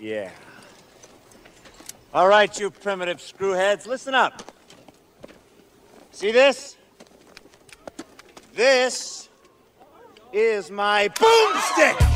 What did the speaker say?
Yeah. All right, you primitive screwheads, listen up. See this? This is my boomstick!